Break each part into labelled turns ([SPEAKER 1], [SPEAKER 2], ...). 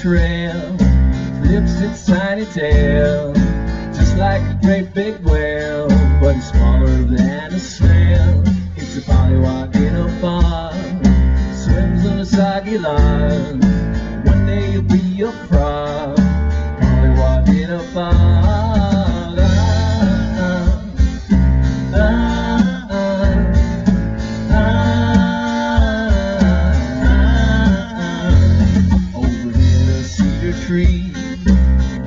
[SPEAKER 1] trail flips its tiny tail just like a great big whale but it's smaller than a snail. It's a pollywog in a bar swims on a soggy line one day you'll be a frog tree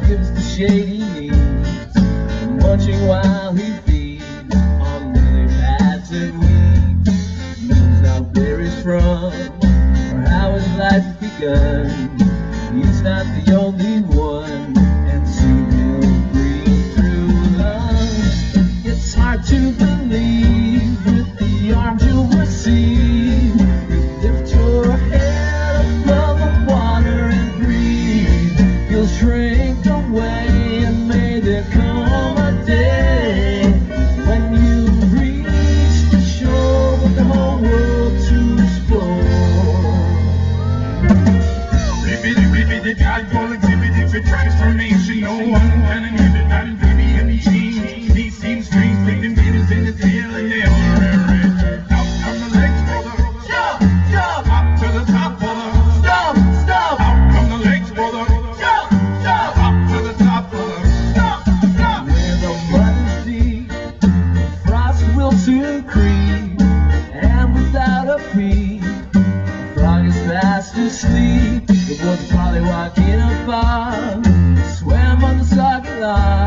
[SPEAKER 1] gives the shade he needs, munching while he feeds on lily pads and weeds. Knows how where he's from or how his life begun. He's not the only one, and soon he'll breathe through lungs. It's hard to believe with the arms you'll receive.
[SPEAKER 2] Ribbity, God, go exhibit for transformation. No one can inhibit that baby any change. He seems strange, thinking beaters in his tail, and they all are red. Out come the legs for the
[SPEAKER 1] Jump, jump,
[SPEAKER 2] up to the top for the
[SPEAKER 1] stop, stop,
[SPEAKER 2] out come the legs for the
[SPEAKER 1] jump, jump,
[SPEAKER 2] up to the top for the
[SPEAKER 1] stop, stop. Where the mud is deep, frost will soon creep, and without a the is fast asleep. The boys probably walk in a bar, swam on the soggy logs